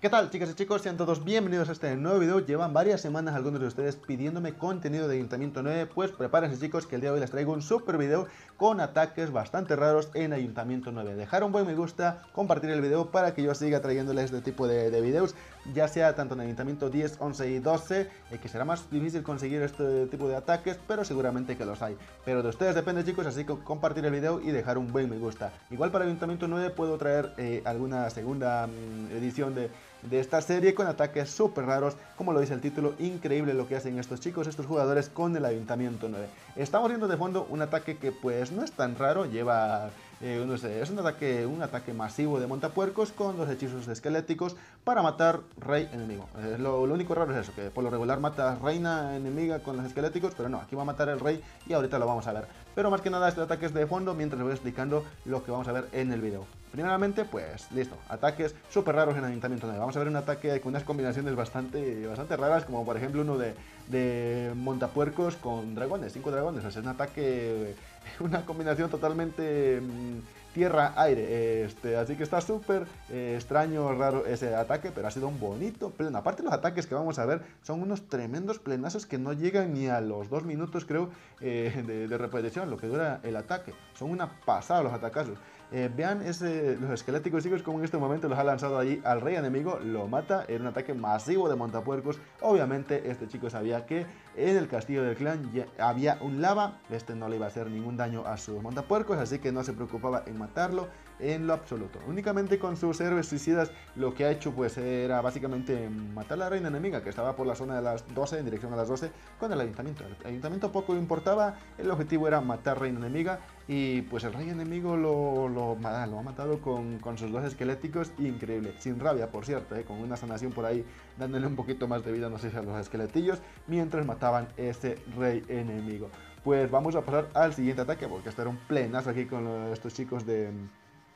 ¿Qué tal chicas y chicos? Sean todos bienvenidos a este nuevo video. Llevan varias semanas algunos de ustedes pidiéndome contenido de Ayuntamiento 9. Pues prepárense chicos que el día de hoy les traigo un super video con ataques bastante raros en Ayuntamiento 9. Dejar un buen me gusta, compartir el video para que yo siga trayéndoles este tipo de, videos. Ya sea tanto en Ayuntamiento 10, 11 y 12, eh, que será más difícil conseguir este tipo de ataques, pero seguramente que los hay. Pero de ustedes depende chicos, así que compartir el video y dejar un buen me gusta. Igual para Ayuntamiento 9 puedo traer eh, alguna segunda mm, edición de de esta serie con ataques súper raros, como lo dice el título, increíble lo que hacen estos chicos, estos jugadores con el Ayuntamiento 9. Estamos viendo de fondo un ataque que pues no es tan raro, lleva eh, no sé, es un ataque, un ataque masivo de montapuercos con dos hechizos esqueléticos para matar rey enemigo. Eh, lo, único raro es eso, que por lo regular mata reina enemiga con los esqueléticos, pero no, aquí va a matar el rey y ahorita lo vamos a ver. Pero más que nada este ataque es de fondo mientras voy explicando lo que vamos a ver en el video. Primeramente, pues listo, ataques súper raros en Ayuntamiento 9. Vamos a ver un ataque con unas combinaciones bastante, bastante raras, como por ejemplo uno de, montapuercos con dragones, cinco dragones. O es un ataque, una combinación totalmente mm, tierra-aire. Este, así que está súper eh, extraño, raro ese ataque, pero ha sido un bonito pleno. Aparte los ataques que vamos a ver son unos tremendos plenazos que no llegan ni a los dos minutos, creo, eh, de, de repetición, lo que dura el ataque. Son una pasada los atacazos. Eh, vean los esqueléticos chicos como en este momento los ha lanzado allí al rey enemigo, lo mata en un ataque masivo de montapuercos. Obviamente este chico sabía que en el castillo del clan había un lava, este no le iba a hacer ningún daño a sus montapuercos, así que no se preocupaba en matarlo en lo absoluto. Únicamente con sus héroes suicidas lo que ha hecho pues era básicamente matar a la reina enemiga que estaba por la zona de las 12 en dirección a las 12 con el ayuntamiento. El ayuntamiento poco importaba, el objetivo era matar reina enemiga y pues el rey enemigo lo, lo, ha matado con, con, sus dos esqueléticos increíble, sin rabia por cierto, ¿eh? con una sanación por ahí dándole un poquito más de vida no sé si a los esqueletillos mientras mataban ese rey enemigo. Pues vamos a pasar al siguiente ataque porque era un aquí con estos chicos de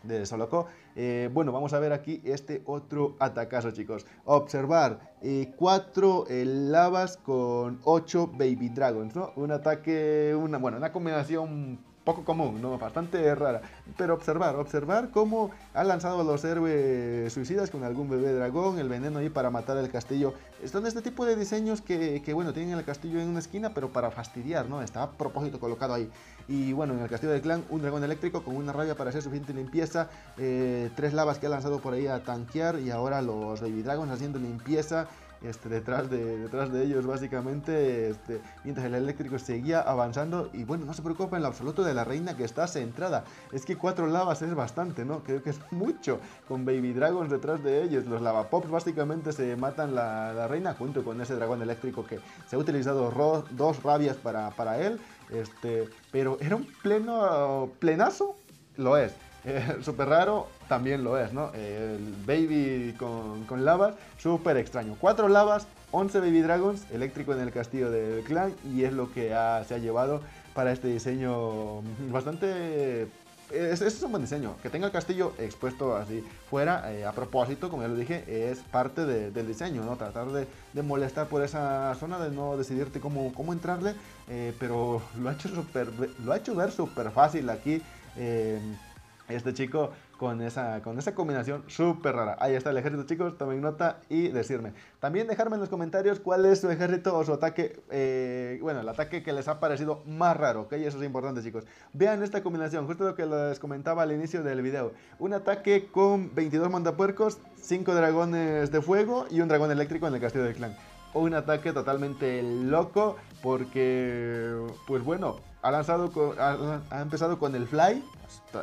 de Soloco. Eh, bueno, vamos a ver aquí este otro atacazo, chicos. Observar, eh, cuatro eh, lavas con 8 Baby Dragons, ¿no? Un ataque, una, bueno, una combinación poco común, ¿no? Bastante rara. Pero observar, observar cómo ha lanzado a los héroes suicidas con algún bebé dragón, el veneno ahí para matar el castillo. Son este tipo de diseños que, que, bueno, tienen el castillo en una esquina, pero para fastidiar, ¿no? Está a propósito colocado ahí. Y bueno, en el castillo del clan, un dragón eléctrico con una rabia para hacer suficiente limpieza, eh, tres lavas que ha lanzado por ahí a tanquear y ahora los baby dragons haciendo limpieza este, detrás, de, detrás de ellos básicamente, este, mientras el eléctrico seguía avanzando y bueno, no se preocupa en lo absoluto de la reina que está centrada, es que cuatro lavas es bastante, ¿no? Creo que es mucho, con Baby Dragons detrás de ellos, los lavapops básicamente se matan la, la reina junto con ese dragón eléctrico que se ha utilizado dos rabias para, para él, este, pero era un pleno, plenazo, lo es. Eh, súper raro, también lo es, ¿no? el baby con, con lavas, súper extraño. Cuatro lavas, 11 baby dragons, eléctrico en el castillo del clan y es lo que se ha llevado para este diseño bastante... Es, un buen diseño, que tenga el castillo expuesto así fuera, eh, a propósito, como ya lo dije, es parte del diseño, ¿no? Tratar de, molestar por esa zona, de no decidirte cómo, cómo entrarle, eh, pero lo ha hecho, super, lo ha hecho ver súper fácil aquí este chico con esa, con esa combinación súper rara. Ahí está el ejército, chicos. Tomen nota y decirme. También dejarme en los comentarios cuál es su ejército o su ataque. Eh, bueno, el ataque que les ha parecido más raro. Ok, eso es importante, chicos. Vean esta combinación, justo lo que les comentaba al inicio del video. Un ataque con 22 mandapuercos, 5 dragones de fuego y un dragón eléctrico en el castillo del clan. Un ataque totalmente loco porque, pues bueno, ha, lanzado ha, empezado con el Fly.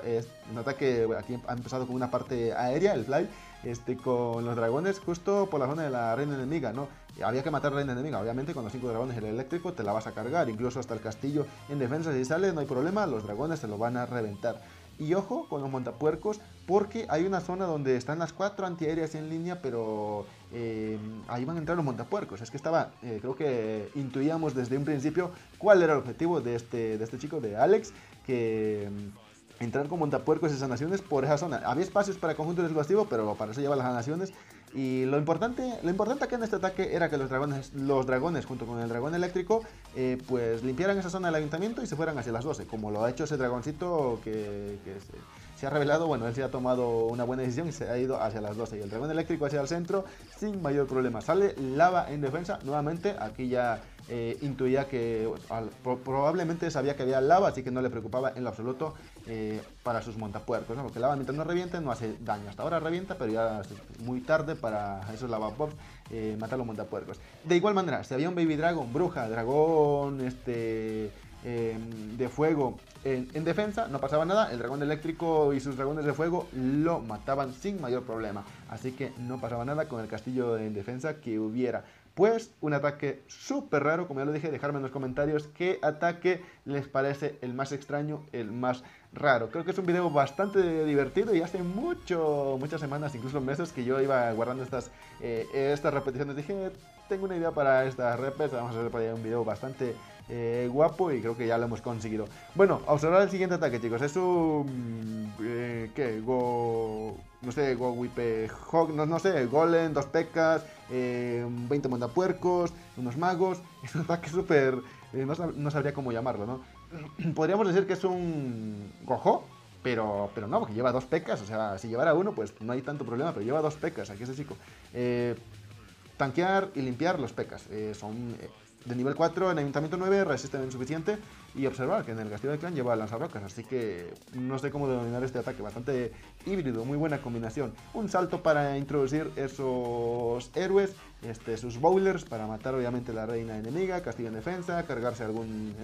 Es un ataque, aquí ha empezado con una parte aérea, el Fly, este, con los dragones justo por la zona de la reina enemiga, ¿no? Había que matar la reina enemiga, obviamente con los cinco dragones el eléctrico te la vas a cargar, incluso hasta el castillo en defensa si sale no hay problema, los dragones te lo van a reventar. Y ojo con los montapuercos, porque hay una zona donde están las cuatro antiaéreas en línea, pero eh, ahí van a entrar los montapuercos. Es que estaba, eh, creo que intuíamos desde un principio cuál era el objetivo de este, de este chico, de Alex, que mm, entrar con montapuercos y sanaciones por esa zona. Había espacios para conjuntos exhaustivos, pero para eso lleva las sanaciones y lo importante, lo importante aquí en este ataque era que los dragones, los dragones junto con el dragón eléctrico, eh, pues limpiaran esa zona del ayuntamiento y se fueran hacia las 12, como lo ha hecho ese dragoncito que, se ha revelado, bueno, él se ha tomado una buena decisión y se ha ido hacia las 12 y el dragón eléctrico hacia el centro sin mayor problema. Sale lava en defensa, nuevamente, aquí ya eh, intuía que probablemente sabía que había lava, así que no le preocupaba en lo absoluto eh, para sus montapuercos, ¿no? porque lava mientras no reviente no hace daño. Hasta ahora revienta, pero ya es muy tarde para esos lava pops eh, matar los montapuercos. De igual manera, si había un baby dragon, bruja, dragón, este Em, de fuego en, defensa, no pasaba nada, el dragón eléctrico y sus dragones de fuego lo mataban sin mayor problema, así que no pasaba nada con el castillo en defensa que hubiera. Pues un ataque súper raro, como ya lo dije, dejarme en los comentarios qué ataque les parece el más extraño, el más raro. Creo que es un video bastante divertido y hace mucho, muchas semanas, incluso meses, que yo iba guardando estas, eh, estas repeticiones. Dije, tengo una idea para estas repes, vamos a hacer para un video bastante eh, guapo y creo que ya lo hemos conseguido. Bueno, observar el siguiente ataque, chicos. Es un... Eh, ¿Qué? Go... No sé, Go Wipe Hog, no, no sé, Golem, dos pecas, eh, 20 montapuercos, unos magos. Es un ataque súper... Eh, no, sabría cómo llamarlo, ¿no? Podríamos decir que es un Gojo, pero, pero no, porque lleva dos pecas. O sea, si llevara uno, pues no hay tanto problema, pero lleva dos pecas. Aquí ese chico. Tanquear y limpiar los pecas. son de nivel 4 en Ayuntamiento 9 resisten suficiente y observar que en el castillo del clan lleva lanzarrocas, así que no sé cómo denominar este ataque, bastante híbrido, muy buena combinación. Un salto para introducir esos héroes, este, sus bowlers para matar obviamente la reina enemiga, castillo en defensa, cargarse algún,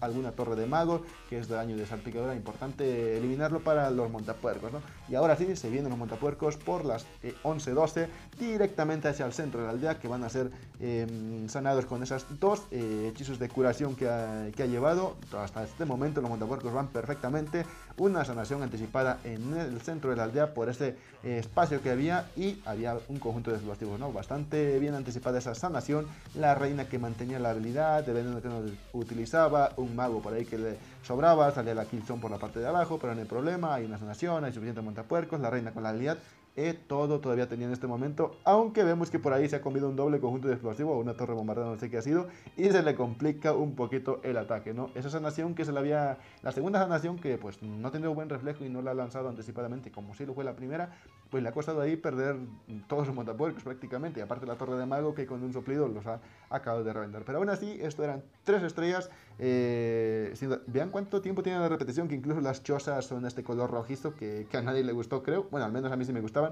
alguna torre de mago, que es daño de salpicadora, importante eliminarlo para los montapuercos, ¿no? Y ahora sí, se vienen los montapuercos por las 11-12 eh, directamente hacia el centro de la aldea, que van a ser em, sanados con esas dos eh, hechizos de curación que que ha llevado hasta este momento los montapuercos van perfectamente. Una sanación anticipada en el centro de la aldea por ese eh, espacio que había y había un conjunto de explosivos, ¿no? Bastante bien anticipada esa sanación. La reina que mantenía la habilidad, de veneno que no utilizaba, un mago por ahí que le sobraba, salía la killzone por la parte de abajo, pero no hay problema, hay una sanación, hay suficiente montapuercos, la reina con la habilidad e todo todavía tenía en este momento, aunque vemos que por ahí se ha comido un doble conjunto de explosivo o una torre bombardera, no sé qué ha sido, y se le complica un poquito el ataque, ¿no? Esa sanación que se le había, la segunda sanación que pues no ha tenido buen reflejo y no la ha lanzado anticipadamente, como si lo fue la primera, pues le ha costado ahí perder todos sus montapuercos prácticamente, y aparte la torre de mago que con un soplido los ha acabado de reventar. Pero aún así, esto eran tres estrellas, eh, vean cuánto tiempo tiene la repetición, que incluso las chozas son este color rojizo que, que a nadie le gustó, creo, bueno, al menos a mí sí me gustaba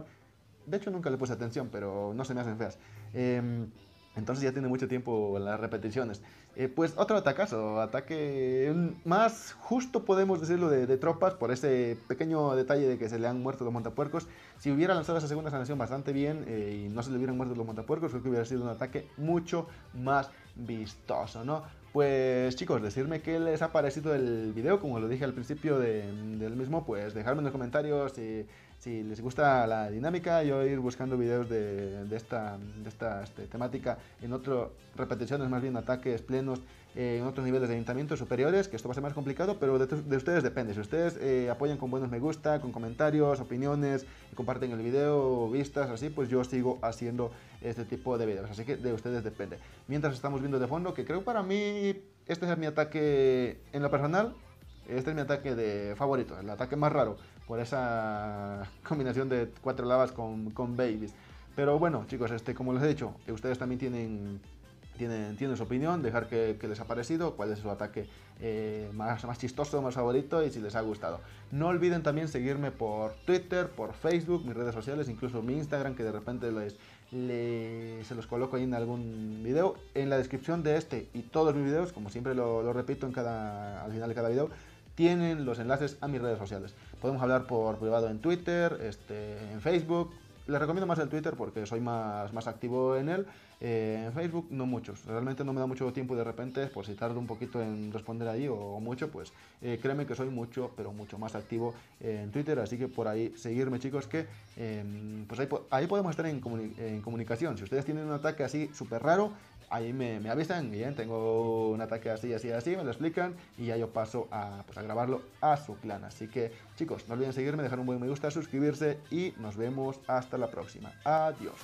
de hecho, nunca le puse atención, pero no se me hacen feas. Em, entonces ya tiene mucho tiempo las repeticiones. Eh, pues otro atacazo, ataque más justo podemos decirlo de, tropas por ese pequeño detalle de que se le han muerto los montapuercos. Si hubiera lanzado esa segunda sanación bastante bien eh, y no se le hubieran muerto los montapuercos, creo que hubiera sido un ataque mucho más vistoso, ¿no? Pues chicos, decirme qué les ha parecido el video, como lo dije al principio del mismo, pues dejadme en los comentarios si les gusta la dinámica, yo ir buscando videos de, esta, de esta este, temática en otras repeticiones, más bien ataques plenos, eh, en otros niveles de ayuntamiento superiores, que esto va a ser más complicado, pero de, ustedes depende. Si ustedes eh, apoyan con buenos me gusta, con comentarios, opiniones, comparten el video, vistas, así, pues yo sigo haciendo este tipo de videos. Así que de ustedes depende. Mientras estamos viendo de fondo, que creo para mí este es mi ataque en lo personal, este es mi ataque de favorito, el ataque más raro por esa combinación de cuatro lavas con, con babies. Pero bueno, chicos, este, como les he dicho, ustedes también tienen, tienen, tienen su opinión, dejar que, les ha parecido, cuál es su ataque eh, más, más chistoso, más favorito y si les ha gustado. No olviden también seguirme por Twitter, por Facebook, mis redes sociales, incluso mi Instagram, que de repente les, se los coloco ahí en algún video. En la descripción de este y todos mis videos, como siempre lo, lo repito en cada, al final de cada video, tienen los enlaces a mis redes sociales. Podemos hablar por privado en Twitter, este, en Facebook. Les recomiendo más el Twitter porque soy más, más activo en él. Eh, en Facebook no muchos. Realmente no me da mucho tiempo de repente, pues si tardo un poquito en responder ahí o, mucho, pues eh, créeme que soy mucho, pero mucho más activo en Twitter. Así que por ahí seguirme chicos que em, pues ahí, podemos estar en, en comunicación. Si ustedes tienen un ataque así súper raro, ahí me, me avisan, bien, tengo un ataque así, así, así, me lo explican y ya yo paso a, pues, a grabarlo a su clan. Así que chicos, no olviden seguirme, dejar un buen me gusta, suscribirse y nos vemos hasta la próxima. Adiós.